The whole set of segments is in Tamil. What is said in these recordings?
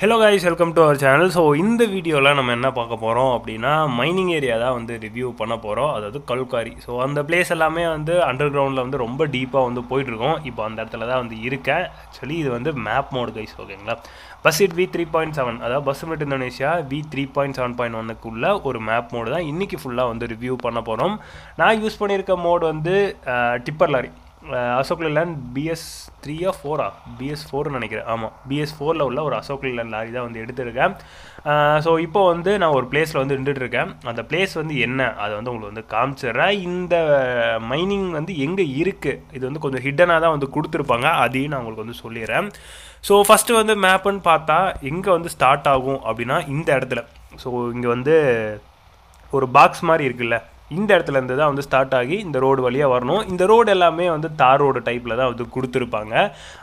Hello guys welcome to our channel so இந்த வீடியோவில் நம்ம என்ன பார்க்க போகிறோம் அப்படின்னா மைனிங் ஏரியா தான் வந்து ரிவ்யூ பண்ண போகிறோம் அதாவது கல்காரி. ஸோ அந்த பிளேஸ் எல்லாமே வந்து அண்டர் கிரவுண்டில் வந்து ரொம்ப டீப்பாக வந்து போயிட்டுருக்கோம். இப்போ அந்த இடத்துல தான் வந்து இருக்கேன். ஆக்சுவலி இது வந்து மேப் மோடு கைஸ் ஓகேங்களா? Bus it V three point seven அதாவது bus mid Indonesia V three point seven point ஒன்னுக்குள்ள ஒரு மேப் மோடு தான் இன்றைக்கி ஃபுல்லாக வந்து ரிவ்யூ பண்ண போகிறோம் நான் யூஸ் பண்ணியிருக்க மோடு வந்து tipper lorry. Ashok Leyland BS த்ரீயா ஃபோரா பிஎஸ் ஃபோர்னு நினைக்கிறேன். ஆமாம் பிஎஸ் ஃபோரில் உள்ள ஒரு அசோக் லேண்ட் லாரி தான் வந்து எடுத்திருக்கேன். ஸோ இப்போ வந்து நான் ஒரு பிளேஸில் வந்து நின்றுட்டுருக்கேன் அந்த பிளேஸ் வந்து என்ன? அதை வந்து உங்களுக்கு வந்து காமிச்சிடுறேன். இந்த மைனிங் வந்து எங்கே இருக்குது இது வந்து கொஞ்சம் ஹிட்டனாக தான் வந்து கொடுத்துருப்பாங்க. அதையும் நான் உங்களுக்கு வந்து சொல்லிடுறேன். ஸோ ஃபஸ்ட்டு வந்து மேப்புன்னு பார்த்தா எங்கே வந்து ஸ்டார்ட் ஆகும் அப்படின்னா இந்த இடத்துல. ஸோ இங்கே வந்து ஒரு பாக்ஸ் மாதிரி இருக்குல்ல? இந்த இடத்துல இருந்து தான் வந்து ஸ்டார்ட் ஆகி இந்த ரோடு வழியாக வரணும். இந்த ரோடு எல்லாமே வந்து தார் ரோடு டைப்பில் தான் வந்து கொடுத்துருப்பாங்க.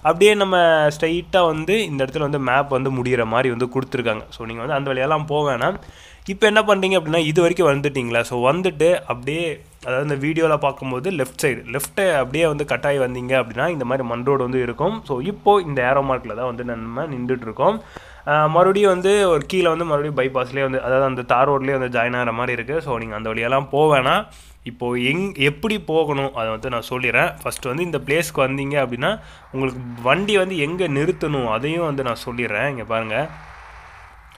அப்படியே நம்ம ஸ்ட்ரைட்டாக வந்து இந்த இடத்துல வந்து மேப் வந்து முடிகிற மாதிரி வந்து கொடுத்துருக்காங்க. ஸோ நீங்கள் வந்து அந்த வழியெல்லாம் போக வேணாம். இப்போ என்ன பண்ணுறீங்க அப்படின்னா இது வரைக்கும் வந்துட்டிங்களா? ஸோ வந்துட்டு அப்படியே அதாவது இந்த வீடியோவில் பார்க்கும்போது லெஃப்ட் சைடு லெஃப்ட்டு அப்படியே வந்து கட்டாயி வந்தீங்க அப்படின்னா இந்த மாதிரி மண் ரோடு வந்து இருக்கும். ஸோ இப்போது இந்த ஏரோ மார்க்கில் தான் வந்து நம்ம நின்றுட்டுருக்கோம் மறுபடியும் வந்து ஒரு கீழே வந்து மறுபடியும் பைபாஸ்லேயே வந்து அதாவது அந்த தார் ரோட்லேயே வந்து ஜாயின் ஆகிற மாதிரி இருக்குது ஸோ நீங்கள் அந்த வழியெல்லாம் போக இப்போது எங் எப்படி போகணும் அதை வந்து நான் சொல்லிடுறேன். ஃபஸ்ட்டு வந்து இந்த பிளேஸ்க்கு வந்தீங்க அப்படின்னா உங்களுக்கு வண்டி வந்து எங்கே நிறுத்தணும் அதையும் வந்து நான் சொல்லிடுறேன். இங்கே பாருங்கள்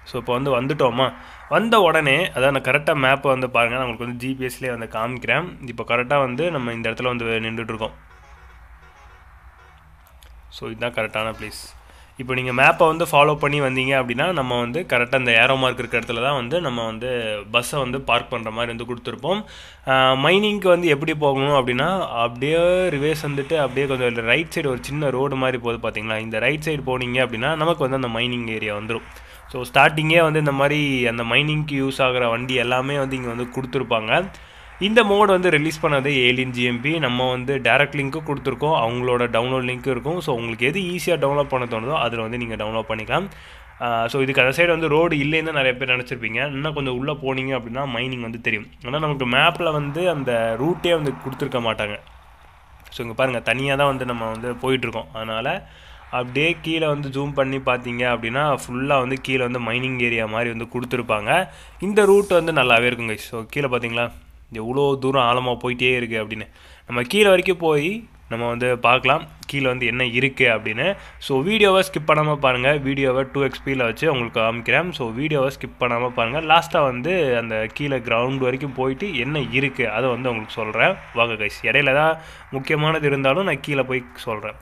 ஸோ இப்போ வந்து வந்துட்டோமா? வந்த உடனே அதான் நான் கரெக்டாக மேப்பை வந்து பாருங்கள் நான் உங்களுக்கு வந்து ஜிபிஎஸ்லேயே வந்து காமிக்கிறேன். இப்போ கரெக்டாக வந்து நம்ம இந்த இடத்துல வந்து நின்றுட்டுருக்கோம் ஸோ இதுதான் கரெக்டான பிளேஸ் இப்போ நீங்கள் மேப்பை வந்து ஃபாலோ பண்ணி வந்தீங்க அப்படின்னா நம்ம வந்து கரெக்டாக அந்த ஏரோ மார்க் இருக்கிற இடத்துல தான் வந்து நம்ம வந்து பஸ்ஸை வந்து பார்க் பண்ணுற மாதிரி வந்து கொடுத்துருப்போம். மைனிங்க்கு வந்து எப்படி போகணும் அப்படின்னா அப்படியே ரிவேஸ் வந்துட்டு அப்படியே கொஞ்சம் ரைட் சைடு ஒரு சின்ன ரோடு மாதிரி போகுது பார்த்தீங்களா இந்த ரைட் சைடு போனீங்க அப்படின்னா நமக்கு வந்து அந்த மைனிங் ஏரியா வந்துடும் ஸோ ஸ்டார்டிங்கே வந்து இந்த மாதிரி அந்த மைனிங்க்கு யூஸ் ஆகிற வண்டி எல்லாமே வந்து இங்கே வந்து கொடுத்துருப்பாங்க. இந்த மோட் வந்து ரிலீஸ் பண்ணது ஏலின் ஜிஎம்பி நம்ம வந்து டேரக்ட் லிங்க்கும் கொடுத்துருக்கோம். அவங்களோட டவுன்லோட் லிங்க்கும் இருக்கும். ஸோ உங்களுக்கு எது ஈஸியாக டவுன்லோட் பண்ண தோணுதோ அதில் வந்து நீங்கள் டவுன்லோட் பண்ணிக்கலாம். ஸோ இதுக்கு அந்த சைடு வந்து ரோடு இல்லைன்னு நிறைய பேர் நினச்சிருப்பீங்க. இன்னும் கொஞ்சம் உள்ளே போனீங்க அப்படின்னா மைனிங் வந்து தெரியும். ஆனால் நமக்கு மேப்பில் வந்து அந்த ரூட்டே வந்து கொடுத்துருக்க மாட்டாங்க. ஸோ இங்கே பாருங்கள் தனியாக தான் வந்து நம்ம வந்து போயிட்டுருக்கோம். அதனால் அப்படியே கீழே வந்து ஜூம் பண்ணி பார்த்தீங்க அப்படின்னா ஃபுல்லாக வந்து கீழே வந்து மைனிங் ஏரியா மாதிரி வந்து கொடுத்துருப்பாங்க. இந்த ரூட் வந்து நல்லாவே இருக்குங்க ஸோ கீழே பார்த்தீங்களா? எவ்வளோ தூரம் ஆழமாக போயிட்டே இருக்குது அப்படின்னு. நம்ம கீழே வரைக்கும் போய் நம்ம வந்து பார்க்கலாம். கீழே வந்து என்ன இருக்குது அப்படின்னு. ஸோ வீடியோவை ஸ்கிப் பண்ணாமல் பாருங்கள் வீடியோவை டூ எக்ஸ்பியில் வச்சு உங்களுக்கு காமிக்கிறேன். ஸோ வீடியோவை ஸ்கிப் பண்ணாமல் பாருங்கள் லாஸ்ட்டாக வந்து அந்த கீழே கிரவுண்ட் வரைக்கும் போயிட்டு என்ன இருக்குது அதை வந்து உங்களுக்கு சொல்கிறேன் வாங்க கைஸ் இடையில தான் முக்கியமானது இருந்தாலும் நான் கீழே போய் சொல்கிறேன்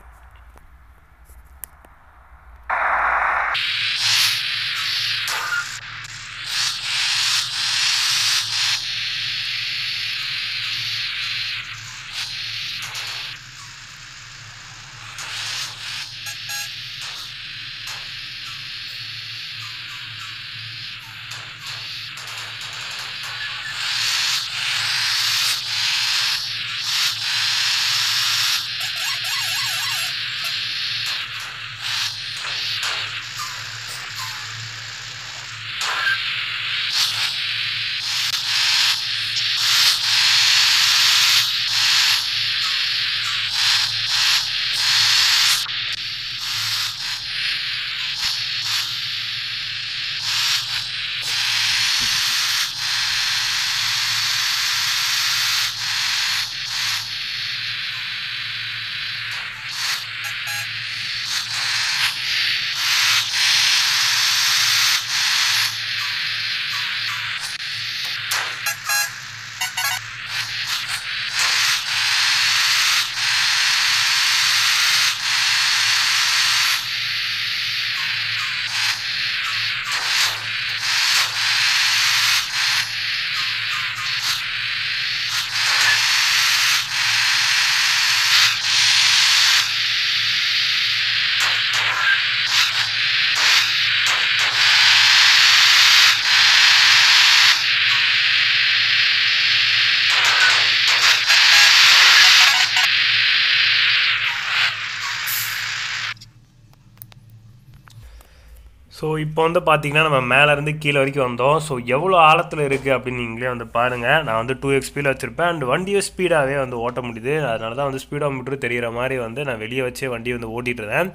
ஸோ இப்போ வந்து பார்த்தீங்கன்னா நம்ம மேலேருந்து கீழே வரைக்கும் வந்தோம். ஸோ எவ்வளோ ஆழத்தில் இருக்குது அப்படின்னு நீங்களே வந்து பாருங்கள் நான் வந்து டூ எக்ஸ்பியில் வச்சுருப்பேன். அண்ட் வண்டியை ஸ்பீடாகவே வந்து ஓட்ட முடியுது. அதனால தான் வந்து ஸ்பீடாக மீட்ரு தெரிகிற மாதிரி வந்து நான் வெளியே வச்சே வண்டியை வந்து ஓட்டிகிட்டு இருந்தேன்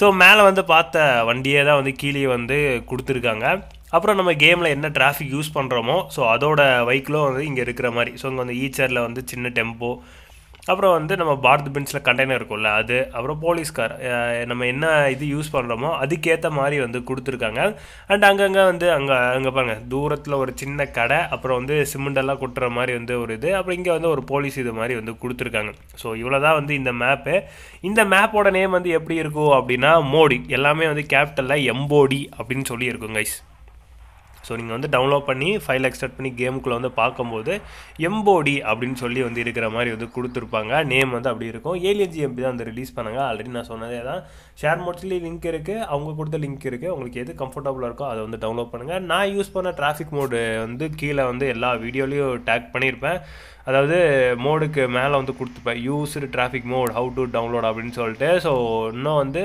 ஸோ மேலே வந்து பார்த்த வண்டியே தான் வந்து கீழே வந்து கொடுத்துருக்காங்க. அப்புறம் நம்ம கேமில் என்ன டிராஃபிக் யூஸ் பண்ணுறோமோ ஸோ அதோட வெஹிக்கிளும் வந்து இங்கே இருக்கிற மாதிரி. ஸோ இங்கே வந்து e ஈச்சரில் வந்து சின்ன டெம்போ அப்புறம் வந்து நம்ம பாரத் பென்ஸில் கண்டெய்னர் இருக்கும்ல அது அப்புறம் போலீஸ்கார் நம்ம என்ன இது யூஸ் பண்ணுறோமோ அதுக்கேற்ற மாதிரி வந்து கொடுத்துருக்காங்க. அண்ட் அங்கங்கே வந்து அங்கே அங்கே பாருங்க தூரத்தில் ஒரு சின்ன கடை அப்புறம் வந்து சிமெண்டெல்லாம் கொட்டுற மாதிரி வந்து ஒரு இது அப்புறம் இங்கே வந்து ஒரு போலீஸ் இது மாதிரி வந்து கொடுத்துருக்காங்க. ஸோ இவ்வளோ தான் வந்து இந்த மேப்பு இந்த மேப்போட நேம் வந்து எப்படி இருக்கும் அப்படின்னா மோடி. எல்லாமே வந்து கேபிட்டலில் எம்போடி அப்படின்னு சொல்லி இருக்கும் கைஸ் ஸோ நீங்கள் வந்து டவுன்லோட் பண்ணி ஃபைல் எக்ஸ்டர்ட் பண்ணி கேமுக்குள்ளே வந்து பார்க்கும்போது எம்போடி அப்படின்னு சொல்லி வந்து இருக்கிற மாதிரி வந்து கொடுத்துருப்பாங்க. நேம் வந்து அப்படி இருக்கும். ஏலியன்ஜி எம்பி தான் வந்து ரிலீஸ் பண்ணாங்க. ஆல்ரெடி நான் சொன்னதே தான். ஷேர் மோட்ஸ்லேயே லிங்க் இருக்குது அவங்க கொடுத்த லிங்க் இருக்குது உங்களுக்கு எது கம்ஃபர்டபுளாக இருக்கோ அதை வந்து டவுன்லோட் பண்ணுங்கள் நான் யூஸ் பண்ண டிராஃபிக் மோடு வந்து கீழே வந்து எல்லா வீடியோலையும் டேக் பண்ணியிருப்பேன் அதாவது மோடுக்கு மேலே வந்து கொடுத்துப்பேன். Used traffic mod how to download அப்படின்னு சொல்லிட்டு. ஸோ இன்னும் வந்து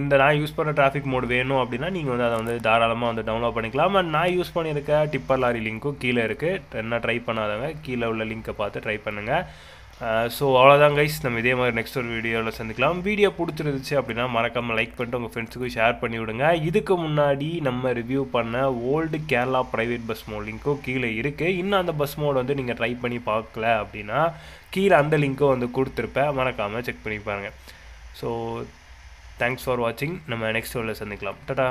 இந்த நான் யூஸ் பண்ண டிராஃபிக் மோட் வேணும் அப்படின்னா நீங்கள் வந்து அதை வந்து தாராளமாக வந்து டவுன்லோட் பண்ணிக்கலாம். அண்ட் நான் யூஸ் பண்ணியிருக்க டிப்பர் லாரி லிங்க்கும் கீழே இருக்குது என்ன ட்ரை பண்ணாதவங்க கீழே உள்ள லிங்க்கை பார்த்து ட்ரை பண்ணுங்கள் ஸோ அவ்வளோதான் கைஸ் நம்ம இதே மாதிரி நெக்ஸ்ட் ஒரு வீடியோவில் சந்திக்கலாம். வீடியோ பிடிச்சிருந்துச்சு அப்படின்னா மறக்காமல் லைக் பண்ணிட்டு உங்கள் ஃப்ரெண்ட்ஸுக்கும் ஷேர் பண்ணி விடுங்க. இதுக்கு முன்னாடி நம்ம ரிவ்யூ பண்ண old Kerala private bus mod லிங்க்கும் கீழே இருக்குது இன்னும் அந்த பஸ் மோட் வந்து நீங்கள் ட்ரை பண்ணி பார்க்கல அப்படின்னா கீழே அந்த லிங்க்கும் வந்து கொடுத்துருப்பேன். மறக்காமல் செக் பண்ணி பாருங்கள் ஸோ தேங்க்ஸ் ஃபார் வாட்சிங் நம்ம நெக்ஸ்ட் வீடியோவில் சந்திக்கலாம். டடா.